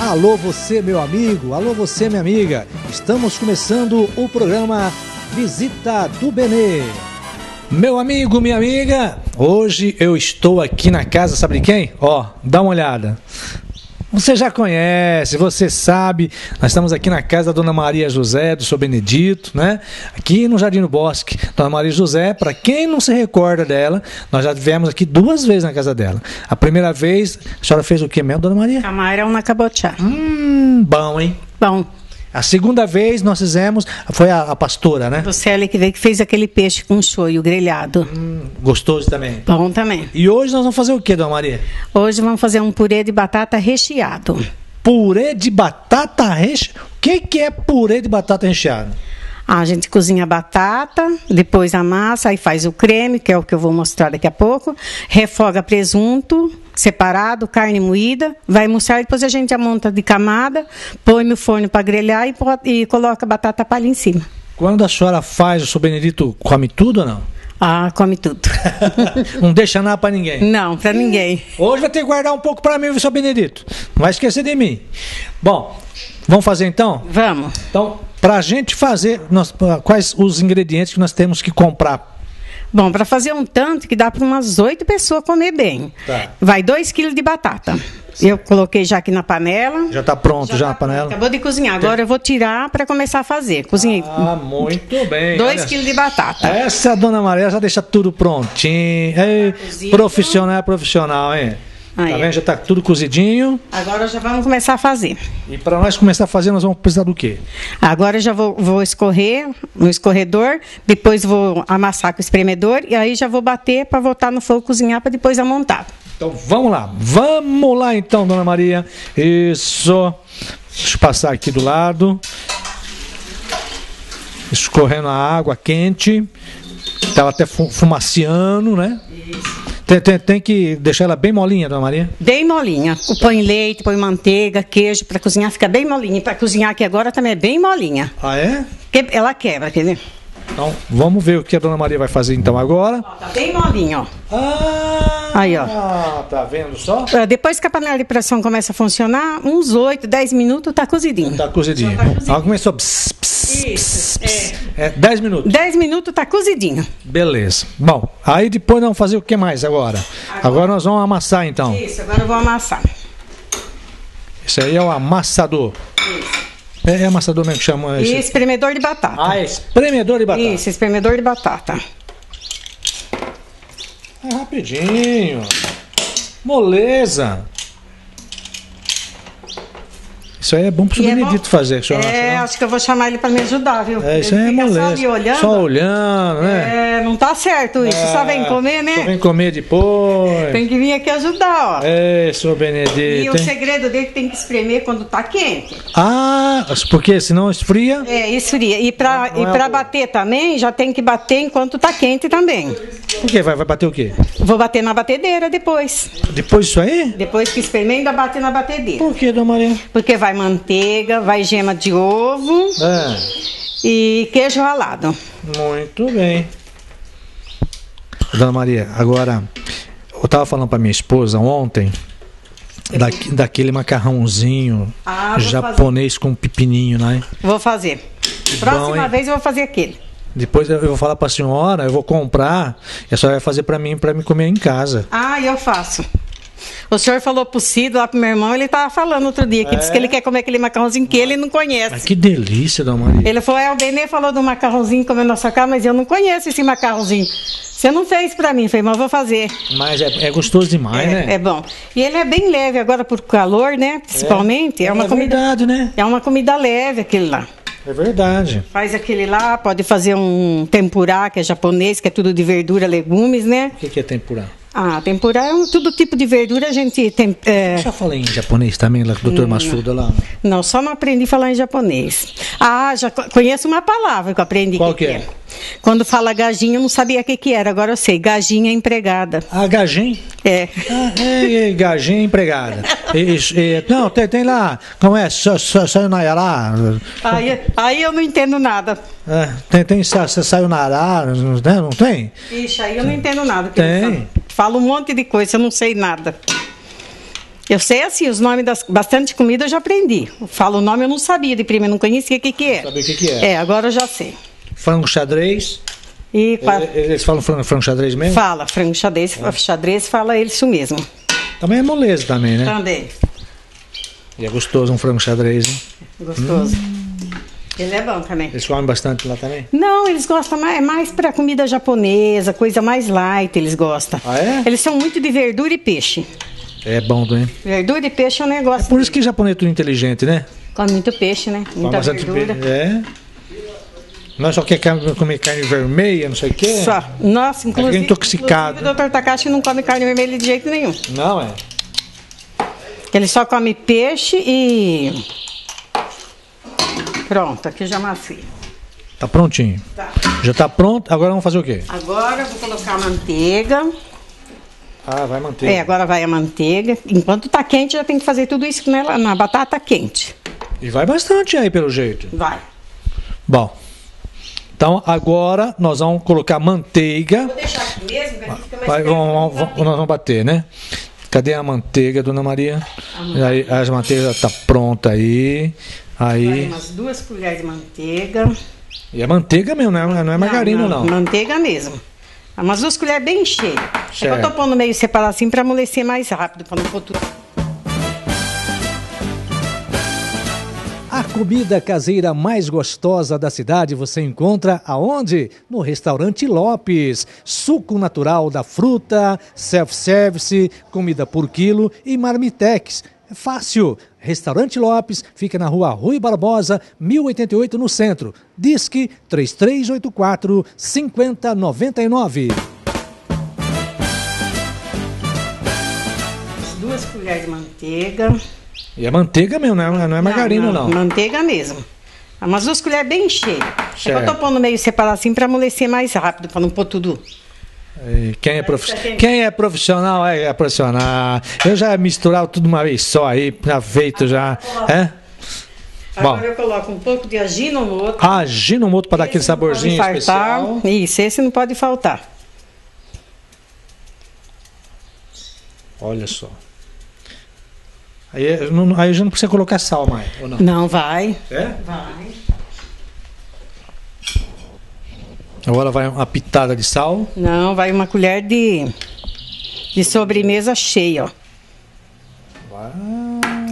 Alô você, meu amigo, alô você, minha amiga. Estamos começando o programa Visita do Benê. Meu amigo, minha amiga, hoje eu estou aqui na casa, sabe de quem? Ó, dá uma olhada. Você já conhece, você sabe. Nós estamos aqui na casa da Dona Maria José, do Sr. Benedito, né? Aqui no Jardim do Bosque. Dona Maria José, para quem não se recorda dela, nós já viemos aqui duas vezes na casa dela. A primeira vez, a senhora fez o que mesmo, Dona Maria? Camarão na cabotiá. Hum, bom, hein? Bom, A segunda vez nós fizemos, foi a, a pastora, né? ali que veio que fez aquele peixe com shoyu grelhado. Hum, gostoso também. Bom também. E hoje nós vamos fazer o que, Dona Maria? Hoje vamos fazer um purê de batata recheado. Purê de batata recheada. O que, que é purê de batata recheada? Ah, A gente cozinha a batata, depois amassa, aí faz o creme, que é o que eu vou mostrar daqui a pouco. Refoga presunto separado, carne moída, vai mostrar, depois a gente amonta de camada, põe no forno para grelhar e, e coloca a batata palha em cima. Quando a senhora faz, o Sr. Benedito come tudo ou não? Ah, come tudo. Não deixa nada pra ninguém. Não, para ninguém. Hoje vai ter que guardar um pouco pra mim, seu Benedito? Não vai esquecer de mim. Bom, vamos fazer então? Vamos. Então, pra gente fazer, nós, quais os ingredientes que nós temos que comprar? Bom, para fazer um tanto que dá para umas oito pessoas comer bem. Tá. Vai dois quilos de batata. Eu coloquei já aqui na panela. Já tá pronto, já, tá a panela? Acabou de cozinhar. Agora eu vou tirar para começar a fazer. Cozinhei Ah, muito bem. dois olha. quilos de batata. Essa dona Maria já deixa tudo prontinho. Ei, cozido. profissional é profissional, hein? Aí. Tá vendo? Já tá tudo cozidinho. Agora já vamos começar a fazer. E para nós começar a fazer, nós vamos precisar do quê? Agora já vou, vou escorrer no escorredor, depois vou amassar com o espremedor e aí já vou bater para voltar no fogo cozinhar para depois amontar. Então vamos lá, vamos lá então, dona Maria. Isso. Deixa eu passar aqui do lado. Escorrendo a água quente. Tava até fu- fumaciando, né? Tem, tem- tem que deixar ela bem molinha, dona Maria? Bem molinha. Põe leite, põe manteiga, queijo para cozinhar, fica bem molinha. Para cozinhar aqui agora também é bem molinha. Ah, é? Que- Ela quebra, quer ver? Então vamos ver o que a dona Maria vai fazer então agora. Ó, tá bem molinha, ó. Ah! Aí, ó. Tá vendo só? Ah, Depois que a panela de pressão começa a funcionar, uns 8, 10 minutos tá cozidinho. Tá cozidinho. Tá cozidinho. Ela começou. Pss, pss, Isso, pss, pss. É 10 minutos. 10 minutos tá cozidinho. Beleza. Bom, aí depois nós vamos fazer o que mais agora? Agora nós vamos amassar então. Isso, agora eu vou amassar. Isso aí é o amassador. É, é amassador mesmo que chama E esse. espremedor de batata. Ah, espremedor de batata. Isso, espremedor de batata. É rapidinho. Moleza. Isso aí é bom pro E seu é Benedito fazer, senhor É, acho que eu vou chamar ele para me ajudar, viu? É, isso aí é moleza. Só ali olhando. Só olhando, né? É, não tá certo isso. Só vem comer, né? Só vem comer depois. Tem que vir aqui ajudar, ó. É, senhor E Benedito. o hein? segredo dele é que tem que espremer quando tá quente. Ah, porque senão esfria. É, esfria. E pra, Não e é pra boa. bater também, já tem que bater enquanto tá quente também. Por quê? Vai, vai bater o quê? Vou bater na batedeira depois. Depois disso aí? Depois que espremer, ainda bate na batedeira. Por quê, dona Maria? Porque vai manteiga, vai gema de ovo É, e queijo ralado. muito bem. Dona Maria, agora, eu tava falando pra minha esposa ontem daqui- daquele macarrãozinho Ah, japonês com pepininho, né? Vou fazer. bom, Próxima hein? vez eu vou fazer aquele. Depois eu vou falar pra senhora, eu vou comprar e a senhora vai fazer pra mim, pra me comer em casa. Ah, eu faço. O senhor falou pro Cido, lá pro meu irmão, ele tava falando outro dia, que disse que ele quer comer aquele macarrãozinho que ele não Mas conhece. que delícia, dona Maria. Ele falou, é, o Benê falou do macarrãozinho comer na sua casa, mas eu não conheço esse macarrãozinho. Você não fez pra mim, falei, mas vou fazer. Mas é, é gostoso demais, É, né? é bom. E ele é bem leve agora por calor, né? Principalmente. É, uma comida. verdade, né? É uma comida leve aquele lá. É verdade. Faz aquele lá, pode fazer um tempurá, que é japonês, que é tudo de verdura, legumes, né? O que, que é tempurá? Ah, tempurá é um, todo tipo de verdura a gente tem. é, Já falei em japonês também, doutor Massuda lá. não, só não aprendi a falar em japonês. Ah, já co- conheço uma palavra que eu aprendi. Qual que é? Quando fala gajinho, eu não sabia o que, que era. Agora eu sei. Gajinha empregada. Ah, gagem. É. Ah, é, é, gagem empregada. E- e- não, tem, tem lá, como é? Sa- sa- Sayonara. Aí, aí eu não entendo nada. É, tem, tem sa- sa- Sayonara, né? não tem? Ixi, aí eu não entendo nada. Tem. Fala um monte de coisa, eu não sei nada. Eu sei assim, os nomes das bastante comida eu já aprendi. Eu falo o nome eu não sabia de primeiro, não conhecia o que que é. Saber o que, que é. É, agora eu já sei. Frango xadrez. E qua- E- Eles falam frango, frango xadrez mesmo? fala, frango xadrez, xadrez fala isso mesmo. Também é moleza também, né? Também. E é gostoso um frango xadrez, hein? Gostoso. Ele é bom também. Eles comem bastante lá também? Não, eles gostam mais, é mais para comida japonesa, coisa mais light, eles gostam. Ah, é? Eles são muito de verdura e peixe. É bom, hein? Verdura e peixe é um negócio. Por isso que japonês é tudo inteligente, né? Come muito peixe, né? Come Muita bastante verdura. É. Não só quer carne- comer carne vermelha, não sei o quê. Só. Nossa, inclusive, É intoxicado. inclusive o doutor Takashi não come carne vermelha de jeito nenhum. Não, é. Ele só come peixe e. Pronto, aqui já macia. Tá prontinho. Tá. Já tá pronto. Agora vamos fazer o quê? Agora vou colocar a manteiga. Ah, vai manter. É, agora vai a manteiga. Enquanto tá quente, já tem que fazer tudo isso na batata quente. E vai bastante aí, pelo jeito. Vai. Bom. Então, agora nós vamos colocar manteiga. Vou deixar aqui mesmo, que aqui fica mais Vai, vamos, vamos- nós vamos bater, né? Cadê a manteiga, dona Maria? Aí, a manteiga já tá pronta aí. Vai Aí. umas duas colheres de manteiga. E é manteiga mesmo, não é, não é margarina, não. Manteiga mesmo. Umas duas colheres bem cheias. É eu tô pondo meio separado assim pra amolecer mais rápido, pra não pôr tudo. Comida caseira mais gostosa da cidade você encontra aonde? No Restaurante Lopes. Suco natural da fruta, self-service, comida por quilo e marmitex. É fácil. Restaurante Lopes fica na rua Rui Barbosa, 1088 no centro. Disque 3384 5099. Duas colheres de manteiga. E é manteiga mesmo, não é, não é margarina, não. Manteiga mesmo. Umas duas colheres bem cheias. É que eu tô pondo meio separado assim pra amolecer mais rápido, pra não pôr tudo. Quem é, profi- Quem é profissional é, é profissional. Eu já misturava tudo uma vez só aí, já feito já. É? Bom. Agora eu coloco um pouco de aginomoto. Aginomoto para dar aquele não saborzinho especial. Isso, esse não pode faltar. Olha só. Aí, eu não- aí já não precisa colocar sal mais, ou não? Não vai. É? Vai. Agora vai uma pitada de sal. Não, vai uma colher de, de sobremesa cheia, ó.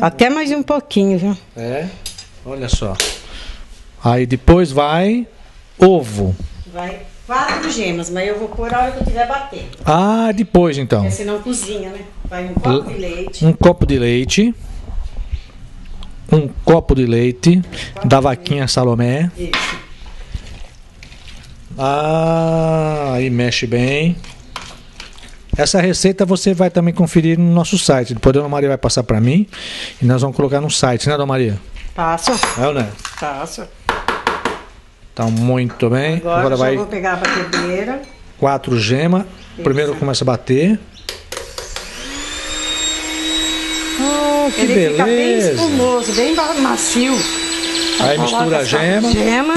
Até mais um pouquinho, viu? É. Olha só. Aí depois vai ovo. Vai quatro gemas, mas eu vou pôr a hora que eu estiver batendo. Ah, depois então. Porque senão cozinha, né? Vai um copo de leite. Um copo de leite. Um copo de leite da vaquinha Salomé. Isso. Ah, aí mexe bem. Essa receita você vai também conferir no nosso site. Depois a Dona Maria vai passar para mim e nós vamos colocar no site, né, Dona Maria? Passo, É ou não? Tá muito bem. Agora, Agora vai vou pegar a batedeira. quatro gemas. Primeiro começa a bater. Oh, que Ele fica bem beleza. espumoso, bem macio. Aí Coloca mistura a gema. Gema.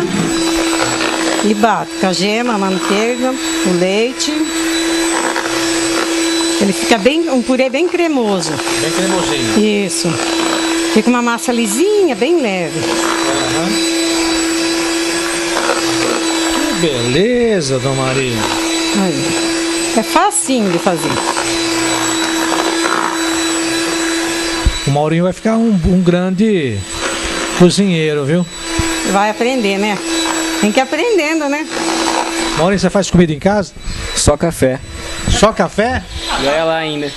E bate com a gema, a manteiga, o leite. Ele fica bem, um purê bem cremoso. Bem cremosinho. Isso. Fica uma massa lisinha, bem leve. Que beleza, Dona Maria. Aí. É facinho de fazer. O Maurinho vai ficar um, um grande cozinheiro, viu? Vai aprender, né? Tem que ir aprendendo, né? Maurinho, você faz comida em casa? Só café. Só café? E olha lá ainda.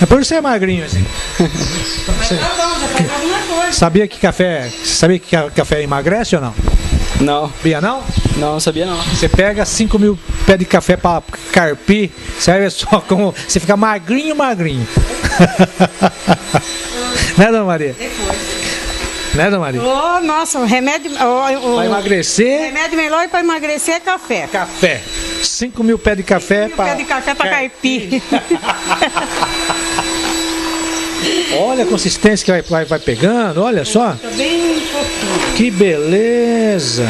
É por isso que você é magrinho assim. Você Tá bom, já faz alguma coisa. sabia que café. Sabia que ca- café emagrece ou não? Não, Bia, não? não, não sabia não. Você pega 5 mil pés de café pra carpir, ver só como. Você fica magrinho, magrinho. né, dona Maria? Né, dona Maria? Ô, nossa, o remédio. O, o- Pra emagrecer, remédio melhor para emagrecer é café. café. 5 mil pés de café o pra. pé de café para caipir. Olha a consistência que vai, vai, vai pegando, olha só. Bem fofinho. Que beleza!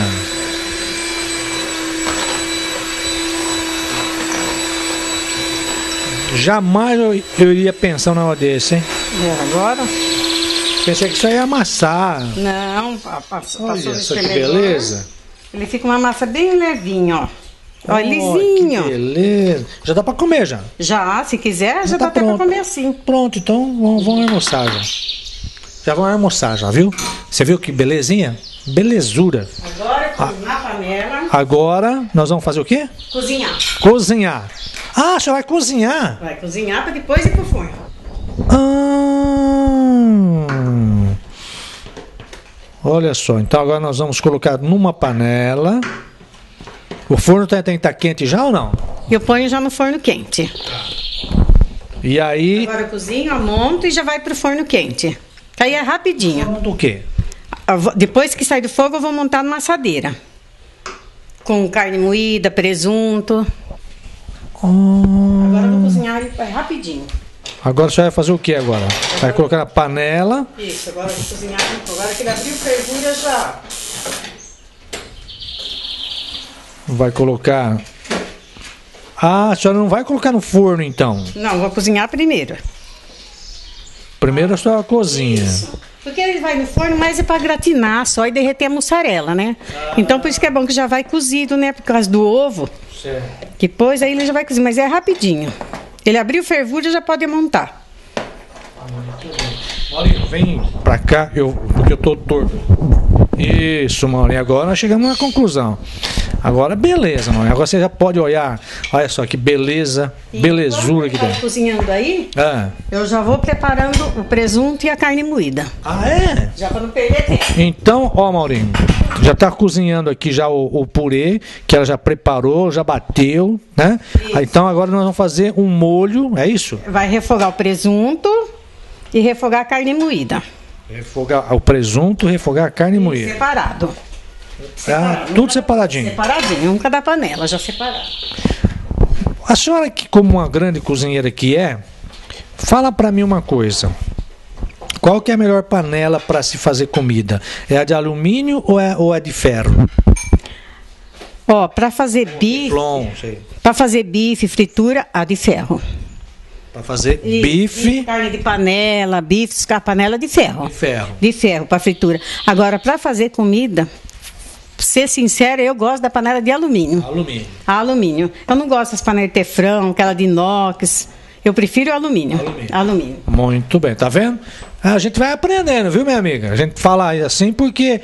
Jamais eu, eu iria pensar numa desse, hein? É, agora? Pensei que isso ia amassar. Não, pa- passou, Olha passou no só que beleza. Ele fica uma massa bem levinha, ó. Olha, lisinho. Que beleza. Já dá pra comer já. Já, se quiser, já, tá dá até pra pronto. comer assim. Pronto, então vamos, vamos almoçar já. Já vamos almoçar já, viu? Você viu que belezinha? Belezura. Agora, Ah. na panela, Agora nós vamos fazer o quê? cozinhar. Cozinhar. Ah, você vai cozinhar? Vai cozinhar pra depois ir pro forno. Ah. Olha só, então agora nós vamos colocar numa panela. O forno tem tem que estar quente já ou não? Eu ponho já no forno quente. E aí. Agora eu cozinho, eu monto e já vai pro forno quente. Que Aí é rapidinho. Do quê? Vou- Depois que sai do fogo, eu vou montar numa assadeira. Com carne moída, presunto. Agora eu vou cozinhar vai rapidinho. Agora você vai fazer o que agora? Vai colocar na panela. Isso, agora eu vou cozinhar. Agora que ele abriu fervura já. Vai colocar. Ah, a senhora não vai colocar no forno então. Não, vou cozinhar primeiro. Primeiro a senhora cozinha. Porque ele vai no forno, mas é para gratinar só e derreter a mussarela, né? Então por isso que é bom que já vai cozido, né? Por causa do ovo. Certo. Depois aí ele já vai cozinhar, mas é rapidinho. Ele abriu fervura já pode montar. Maurinho, vem pra cá, eu, porque eu tô torto. Isso, Maurinho. Agora nós chegamos na conclusão. Agora, beleza, Maurinho. Agora você já pode olhar. Olha só que beleza, belezura que tá cozinhando aí, Ah, eu já vou preparando o presunto e a carne moída. ah é? Já para não perder tempo. Então, ó, Maurinho, já tá cozinhando aqui já o, o purê, que ela já preparou, já bateu, né? Ah, Então agora nós vamos fazer um molho, é isso? Vai refogar o presunto e refogar a carne moída. Refogar o presunto, refogar a carne moída. Separado. Ah, tudo separadinho. Separadinho, um cada panela, já separado. A senhora que como uma grande cozinheira que é, fala pra mim uma coisa. Qual que é a melhor panela para se fazer comida? É a de alumínio ou é, ou é de ferro? Ó, para fazer bife, para fazer bife, fritura, a de ferro. Para fazer E- bife e carne de panela, bife com a panela de ferro. de ferro. De ferro para fritura. Agora, para fazer comida, ser sincera, eu gosto da panela de alumínio. Alumínio. Alumínio. Eu não gosto das panelas de tefrão, aquela de inox. Eu prefiro alumínio. Alumínio. Alumínio. Muito bem, tá vendo? A gente vai aprendendo, viu, minha amiga? A gente fala assim porque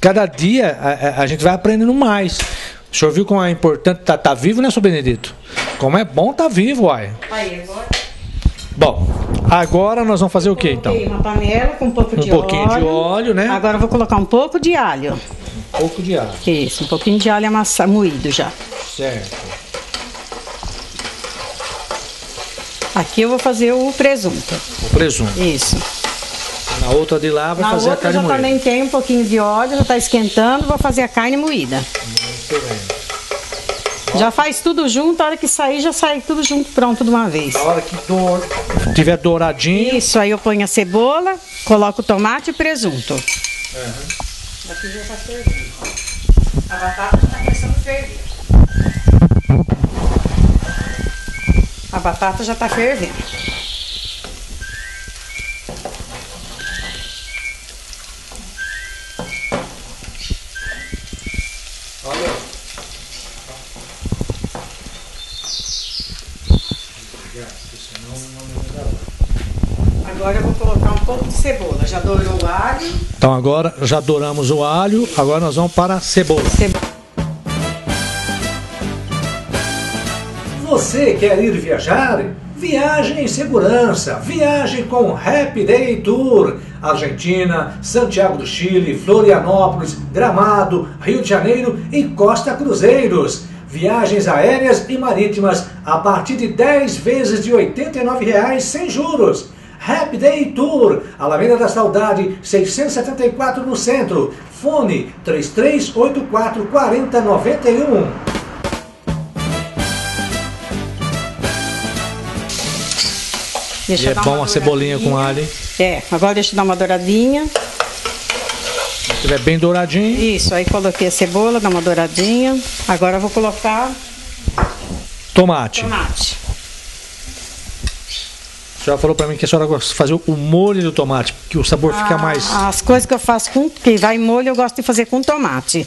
cada dia a, a- a gente vai aprendendo mais. O senhor viu como é importante estar tá, vivo, né, seu Benedito? Como é bom estar vivo, uai. Aí, agora. Bom, agora nós vamos fazer o que então? Uma panela com um pouco Um de pouquinho óleo. de óleo, né? Agora eu vou colocar um pouco de alho. Um pouco de água. Isso, um pouquinho de alho amassa, moído já. Certo. Aqui eu vou fazer o presunto. O presunto. Isso. Na outra de lá vai Na fazer a outra carne já moída. também tem um pouquinho de óleo, já está esquentando, vou fazer a carne moída. Muito bem. Já faz tudo junto, a hora que sair já sai tudo junto pronto de uma vez. Na hora que dor... tiver douradinho, Isso, aí eu ponho a cebola, coloco o tomate e o presunto. Aqui já está fervendo. A batata já está começando a ferver. A batata já está fervendo. Agora eu vou colocar um pouco de cebola. Já dourou o alho. Então agora já douramos o alho, agora nós vamos para a cebola. Você quer ir viajar? Viagem em segurança. Viagem com Happy Day Tour. Argentina, Santiago do Chile, Florianópolis, Gramado, Rio de Janeiro e Costa Cruzeiros. Viagens aéreas e marítimas a partir de 10 vezes de R$ 89,00 sem juros. Happy Day Tour, Alameda da Saudade, 674 no centro. Fone 3384 4091. Deixa E é dar bom uma a cebolinha com alho. É, agora deixa eu dar uma douradinha. Se estiver bem douradinho. Isso, aí coloquei a cebola, dá uma douradinha. Agora eu vou colocar Tomate. tomate. A senhora falou para mim que a senhora gosta de fazer o molho do tomate, que o sabor fica Ah, mais. As coisas que eu faço com que vai molho, eu gosto de fazer com tomate.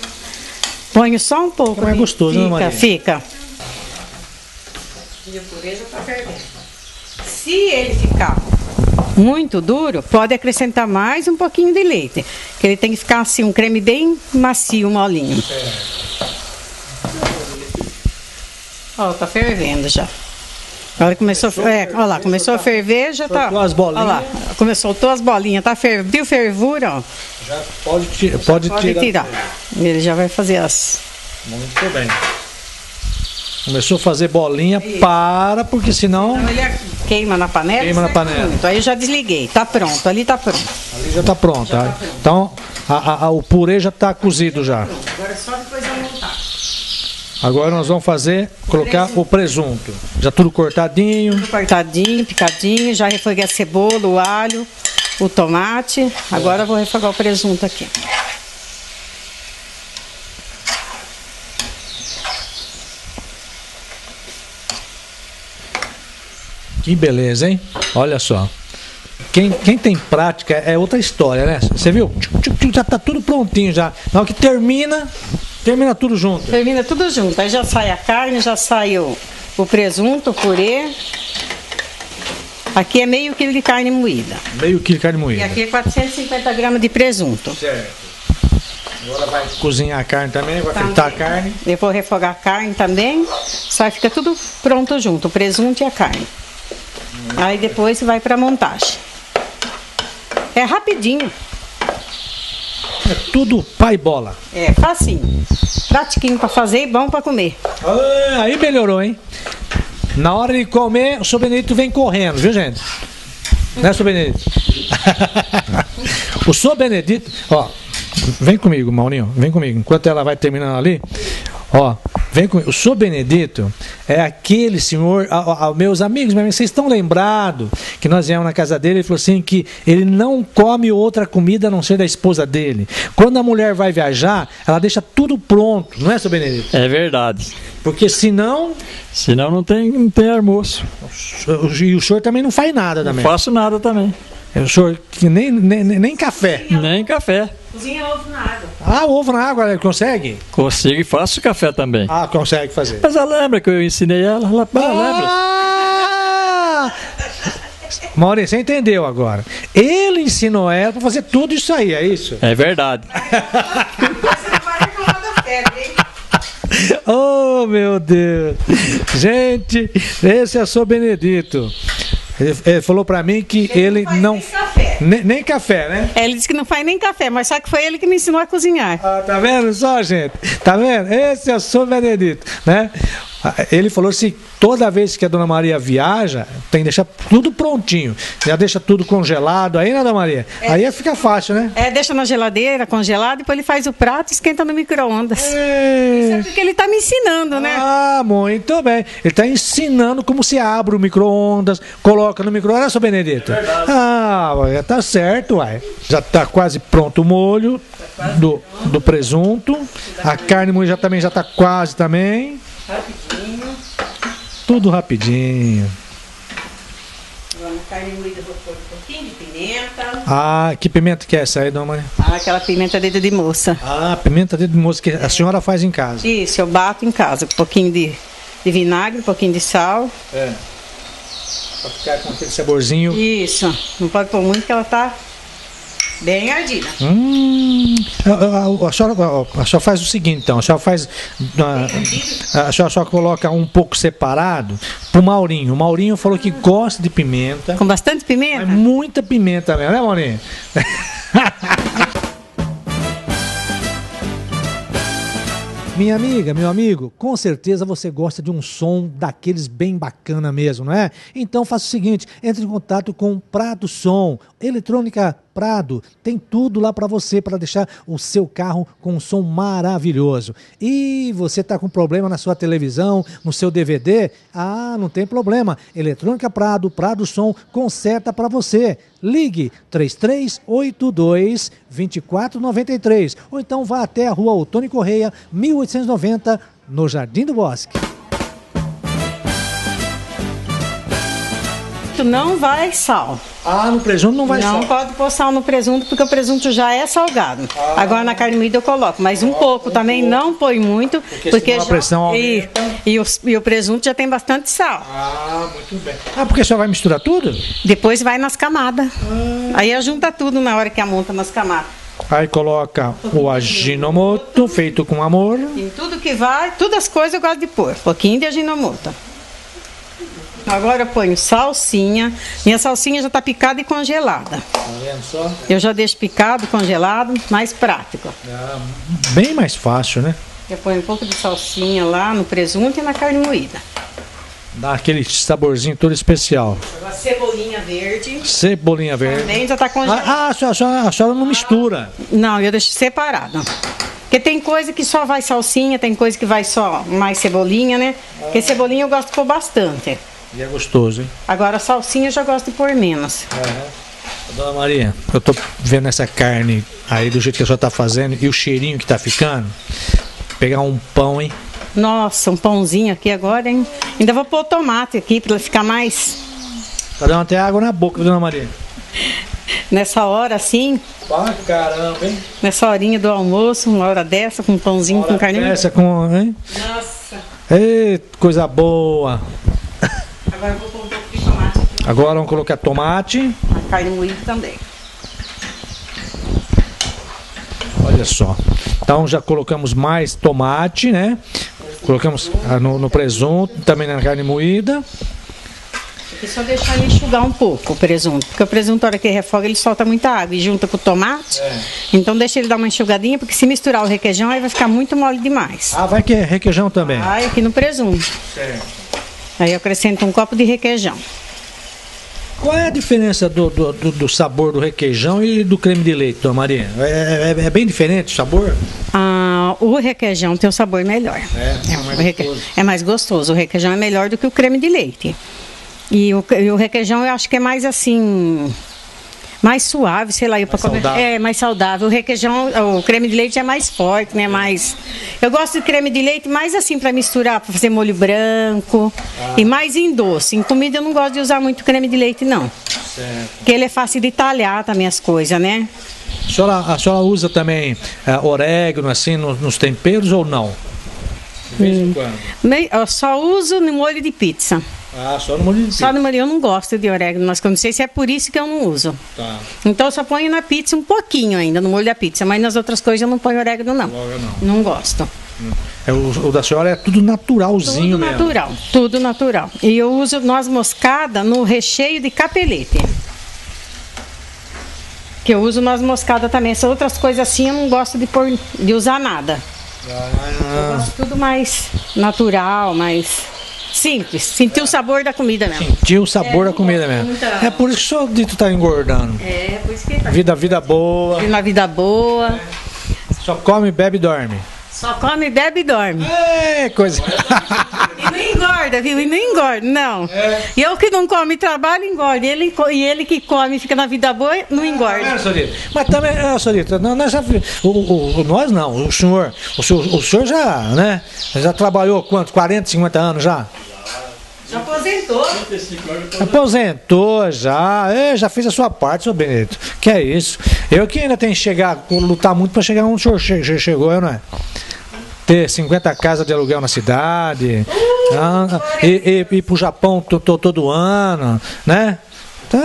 Ponho só um pouco. Fica mais de- gostoso, né, fica, Maria? Fica. E purê já tá fervendo. Se ele ficar muito duro, pode acrescentar mais um pouquinho de leite. Que ele tem que ficar assim, um creme bem macio, molinho. Ó, tá fervendo já. Agora começou, é, olha lá, começou a ferver, já tá. Soltou as bolinhas. Olha lá, começou, soltou as bolinhas, tá fer, viu fervura, ó. Já pode, ti- pode, Pode tirar. tirar. Ele já vai fazer as. Muito bem. Começou a fazer bolinha, para, porque senão Então ele queima na panela. Queima na panela. muito. Aí eu já desliguei. Tá pronto, ali tá pronto. ali já está pronto. tá? Então a- a- o purê já está cozido já. Agora é só depois. Agora nós vamos fazer, colocar o presunto. Já tudo cortadinho. Tudo cortadinho, picadinho. Já refoguei a cebola, o alho, o tomate. Agora eu vou refogar o presunto aqui. Que beleza, hein? Olha só. Quem, quem tem prática é outra história, né? Você viu? Já tá tudo prontinho já. Na hora que termina, termina tudo junto. Termina tudo junto. Aí já sai a carne, já sai o, o presunto, o purê. Aqui é meio quilo de carne moída. Meio quilo de carne E moída. aqui é 450 gramas de presunto. Certo. Agora vai cozinhar a carne também, vai Também. fritar a carne. Eu vou refogar a carne também. Só fica tudo pronto junto, o presunto e a carne. Aí depois vai para montagem. É rapidinho, É tudo pai bola. é facinho. Pratiquinho para fazer e bom para comer. Ah, aí melhorou, hein? Na hora de comer, o seu Benedito vem correndo, viu, gente? Né, seu Benedito? o seu Benedito, ó, vem comigo, Maurinho, vem comigo. Enquanto ela vai terminando ali, ó, vem comigo. O seu Benedito é aquele senhor, ó, ó, meus amigos, meus amigos, vocês estão lembrados que nós viemos na casa dele, ele falou assim que ele não come outra comida a não ser da esposa dele. Quando a mulher vai viajar, ela deixa tudo pronto, não é, seu Benedito? É verdade. Porque senão. Senão não tem, não tem almoço. E o senhor também não faz nada Não também. faço nada também. O senhor que nem, nem, nem café. Nem café. Cozinha ovo na água. Ah, ovo na água, ele consegue? Consigo e faço café também. Ah, consegue fazer. Mas ela lembra que eu ensinei ela? Ela ah, lembra. Maurício, você entendeu agora. Ele ensinou ela para fazer tudo isso aí, é isso? É verdade. Você não vai reclamar da febre, hein? Oh, meu Deus. Gente, esse é o seu Benedito. Ele, ele falou para mim que ele faz não. nem café. Nem, nem café, né? É, Ele disse que não faz nem café, mas só que foi ele que me ensinou a cozinhar. Ah, tá vendo só, gente? Tá vendo? Esse é o seu Benedito, né? Ah, Ele falou assim, toda vez que a Dona Maria viaja, tem que deixar tudo prontinho. Já deixa tudo congelado aí, né, Dona Maria? Aí fica fácil, né? É, deixa na geladeira, congelado, depois ele faz o prato e esquenta no micro-ondas. É. É porque ele tá me ensinando, né? Ah, muito bem. Ele está ensinando como se abre o micro-ondas, coloca no micro-ondas, né, seu Benedito? Ah, ué, tá certo, uai. Já está quase pronto o molho do, do presunto. A carne moída já também já está quase também. Rapidinho. Tudo rapidinho. Carne moída, um pouquinho de pimenta. Ah, que pimenta que é essa aí, dona Maria? Ah, aquela pimenta dedo de moça. Ah, pimenta de moça que a senhora faz em casa. Isso, eu bato em casa. Um pouquinho de, de vinagre, um pouquinho de sal. É. Pra ficar com aquele saborzinho. Isso. Não pode pôr muito que ela tá bem ardida. Hum, a, a- a senhora, a, a senhora faz o seguinte, então, a senhora faz. ah, A, senhora só coloca um pouco separado pro Maurinho. O Maurinho falou que gosta de pimenta. Com bastante É pimenta? muita pimenta mesmo, né, Maurinho? Minha amiga, meu amigo, com certeza você gosta de um som daqueles bem bacana mesmo, não é? Então faça o seguinte, entre em contato com Prado Som, Eletrônica Prado, tem tudo lá para você para deixar o seu carro com um som maravilhoso. E você está com problema na sua televisão, no seu DVD? Ah, não tem problema. Eletrônica Prado, Prado Som conserta para você. Ligue 3382 2493 ou então vá até a Rua Otônio Correia, 1890, no Jardim do Bosque. Presunto não vai sal. Ah, no presunto não vai não sal. pode pôr sal no presunto, porque o presunto já é salgado. Ah. Agora na carne moída eu coloco, mas um pouco também, não põe muito, porque, a já- pressão e, aumenta. e, o, e o presunto já tem bastante sal. Ah, muito bem. Ah, porque só vai misturar tudo? Depois vai nas camadas. Ah. Aí junta tudo na hora que a monta nas camadas. Aí coloca o aginomoto, feito com amor. Em tudo que vai, todas as coisas eu gosto de pôr. pouquinho de aginomoto. Agora eu ponho salsinha. Minha salsinha já está picada e congelada. Tá vendo só? Eu já deixo picado, congelado, mais prático. Bem mais fácil, né? Eu ponho um pouco de salsinha lá no presunto e na carne moída. Dá aquele saborzinho todo especial. Agora cebolinha verde. Cebolinha verde. Também já está congelada. Ah, ah, a, senhora, a senhora- a senhora não mistura. Não, eu deixo separado. Porque tem coisa que só vai salsinha, tem coisa que vai só mais cebolinha, né? Porque cebolinha eu gosto de pôr bastante. E é gostoso, hein? Agora salsinha eu já gosto de pôr menos. Dona Maria, eu tô vendo essa carne aí do jeito que a senhora tá fazendo e o cheirinho que tá ficando. Pegar um pão, hein? Nossa, um pãozinho aqui agora, hein? Ainda vou pôr tomate aqui para ficar mais Tá dando até água na boca, Dona Maria. nessa hora assim, Ah, caramba, hein? nessa horinha do almoço, uma hora dessa, com um pãozinho com carne. Essa com, hein? Nossa. Ei, coisa boa. Agora eu vou pôr um pouco de tomate aqui. Agora vamos colocar tomate. A carne moída também. Olha só. Então já colocamos mais tomate, né? Colocamos ah, no, no presunto, também na carne moída. E só deixar ele enxugar um pouco o presunto. Porque o presunto, na hora que refoga, ele solta muita água e junta com o tomate. Então deixa ele dar uma enxugadinha, porque se misturar o requeijão, aí vai ficar muito mole demais. Ah, vai que é requeijão também. Vai aqui no presunto. Aí eu acrescento um copo de requeijão. Qual é a diferença do, do, do- sabor do requeijão e do creme de leite, Dona Maria? É, é- é bem diferente o sabor? Ah, o requeijão tem um sabor melhor. É, o reque- é mais gostoso. O requeijão é melhor do que o creme de leite. E o, e o requeijão eu acho que é mais assim. Mais suave, sei lá, eu pra comer. saudável. É, mais saudável. O requeijão, o creme de leite é mais forte, né? Mais. Eu gosto de creme de leite mais assim para misturar, para fazer molho branco. E mais em doce. Em comida eu não gosto de usar muito creme de leite, não. Porque ele é fácil de talhar também as coisas, né? A senhora, a senhora usa também é, orégano assim no- nos temperos ou não? De vez em quando. Me- Eu só uso no molho de pizza. Ah, só no molho de Só no molho eu não gosto de orégano, mas não sei se é por isso que eu não uso. Tá. Então eu só ponho na pizza um pouquinho ainda, no molho da pizza, mas nas outras coisas eu não ponho orégano não. Não gosto. É, o, o da senhora é tudo naturalzinho Tudo mesmo. natural, tudo natural. E eu uso noz moscada no recheio de capelete. Que eu uso noz moscada também. Essas outras coisas assim eu não gosto de, pôr, de usar nada. Eu gosto tudo mais natural, mais simples. Sentir o sabor da comida mesmo. Sentir o sabor da comida mesmo. muita- É por isso que o senhor dito tá engordando. É, por isso que tá Vida, vida boa. uma vida boa. Só come, bebe e dorme. Só come, bebe e dorme. É, coisa. Não engorda, viu? E não engorda, não. E eu que não come e trabalho, engorda. E ele, e ele que come e fica na vida boa, não engorda. É, Sorito. Mas também, é, Sorito, não- nós, já, o, nós não, o senhor, o senhor, o senhor já, né? Já trabalhou quanto? 40, 50 anos já? Já aposentou. Aposentou já, é, já fez a sua parte, seu Benedito. Que é isso? Eu que ainda tenho que chegar, lutar muito para chegar onde o senhor che- che- chegou, eu não é? Ter 50 casas de aluguel na cidade, ah, e, e, ir pro Japão to- to- todo ano, né? Tá,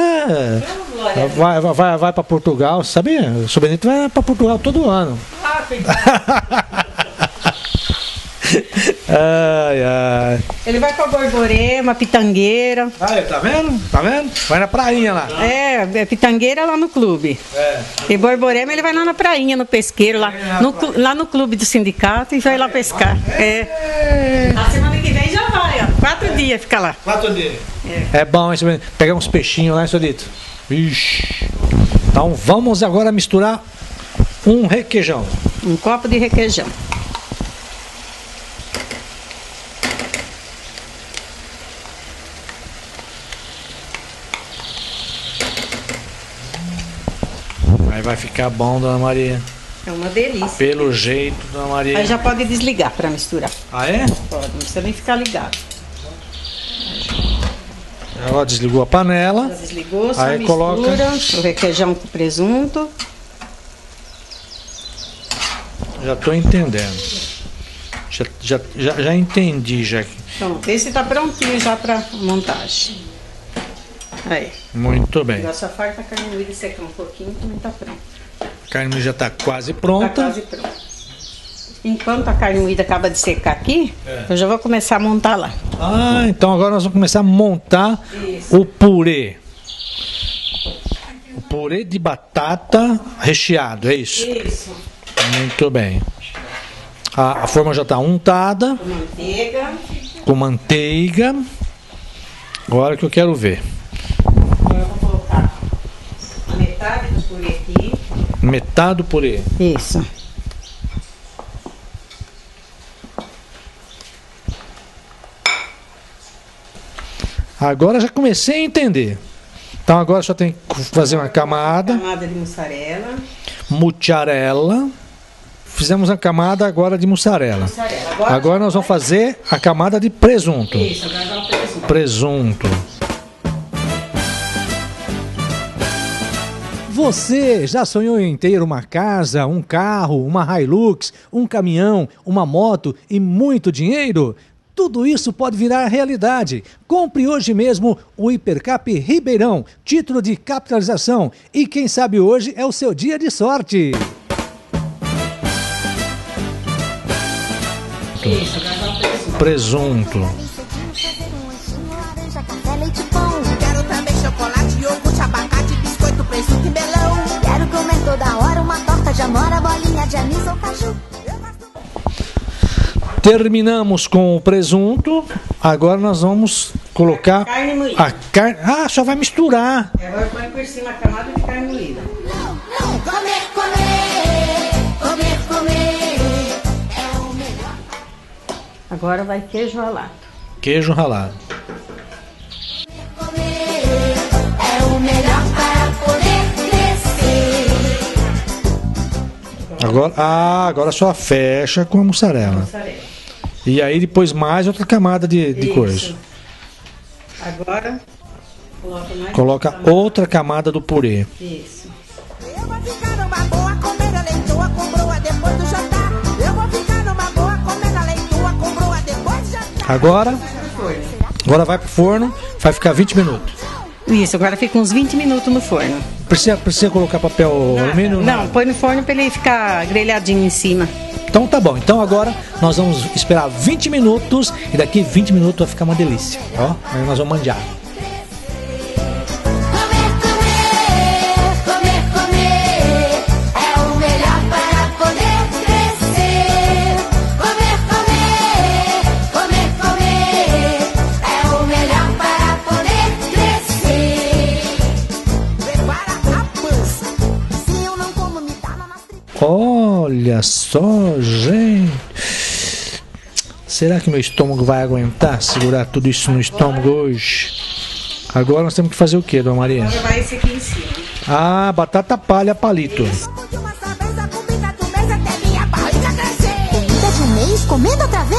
vai, vai, vai, para Portugal, sabia? O seu Benedito vai para Portugal todo ano. ai, ai. Ele vai pra Borborema, Pitangueira. Aí, tá vendo? Tá vendo? Vai na prainha lá. É, é Pitangueira lá no clube. É. E Borborema ele vai lá na prainha, no pesqueiro, lá no, clu- lá no clube do sindicato e vai lá pescar. É. A semana que vem já vai, ó. Quatro dias fica lá. Quatro dele. É bom, hein? Pegar uns peixinhos lá, hein, seu Dito? Ixi. Então vamos agora misturar um requeijão. Um copo de requeijão. Aí vai ficar bom, dona Maria. É uma delícia. Pelo jeito, dona Maria. Aí já pode desligar para misturar. Ah, é? Pode, não precisa nem ficar ligado. Ela desligou a panela. Desligou, só Aí mistura coloca- o requeijão com presunto. Já estou entendendo. Já, já, já, já entendi, já. Pronto, esse tá prontinho já pra montagem. Aí, Muito bem. agora só falta a carne moída secar um pouquinho também tá pronto. A carne já está quase Tá pronta. quase pronto. Enquanto a carne moída acaba de secar aqui, É. eu já vou começar a montar lá. Ah, então agora nós vamos começar a montar Isso. o purê. O purê de batata recheado, é isso? Isso. Muito bem. A, a forma já está untada Manteiga. com manteiga. Agora que eu quero ver. Agora eu vou colocar a metade do purê aqui. Metade do purê. Isso. Agora já comecei a entender. Então agora só tem que fazer uma camada, Camada de mussarela. mussarela. Fizemos a camada agora de mussarela. Mussarela. Agora, Agora nós vamos fazer a camada de presunto. Isso, agora o presunto. Presunto. Você já sonhou em ter uma casa, um carro, uma Hilux, um caminhão, uma moto e muito dinheiro? Tudo isso pode virar realidade. Compre hoje mesmo o Hipercap Ribeirão, título de capitalização. E quem sabe hoje é o seu dia de sorte. Presunto. E. Quero comer toda hora uma torta de amora, bolinha de anis ou caju. Terminamos com o presunto. Agora nós vamos colocar Carne moída. a carne. Ah, só vai misturar. Agora põe por cima a camada de carne moída. Comer, comer, comer, comer. É o melhor. Agora vai queijo ralado. Queijo ralado. Agora, ah, agora só fecha com a mussarela. Mussarela. E aí depois mais outra camada de, de Isso. coisa. Agora, coloca mais. Coloca camada. outra camada do purê. Isso. Eu vou ficar numa boa comendo a leitoa com broa depois do jantar. Eu vou ficar numa boa comendo a leitoa com broa depois do jantar. Agora, agora vai pro forno, vai ficar 20 minutos. Isso, agora fica uns 20 minutos no forno. Precisa, precisa colocar papel alumínio? Não, põe no forno pra ele ficar grelhadinho em cima. Então tá bom. Então agora nós vamos esperar 20 minutos e daqui 20 minutos vai ficar uma delícia. Ó, aí nós vamos manjar. Olha só, gente. Será que meu estômago vai aguentar segurar tudo isso no estômago hoje? Agora nós temos que fazer o que, dona Maria? Esse aqui em cima. Ah, batata palha palito. Crescer. Comida de um mês, comendo outra vez.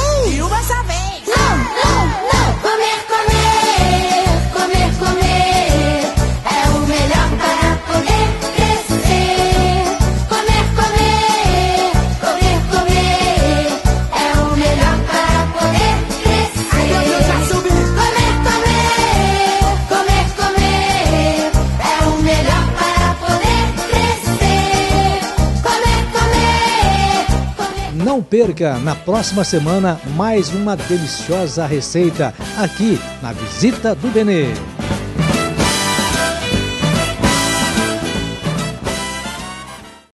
Perca na próxima semana mais uma deliciosa receita aqui na Visita do Benê.